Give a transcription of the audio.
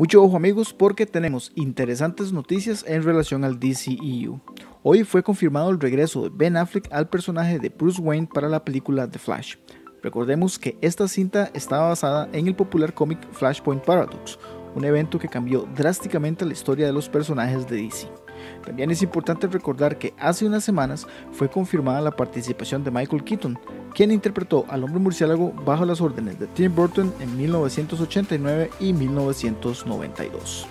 Mucho ojo amigos porque tenemos interesantes noticias en relación al DCEU. Hoy fue confirmado el regreso de Ben Affleck al personaje de Bruce Wayne para la película The Flash. Recordemos que esta cinta estaba basada en el popular cómic Flashpoint Paradox, un evento que cambió drásticamente la historia de los personajes de DC. También es importante recordar que hace unas semanas fue confirmada la participación de Michael Keaton, quien interpretó al hombre murciélago bajo las órdenes de Tim Burton en 1989 y 1992.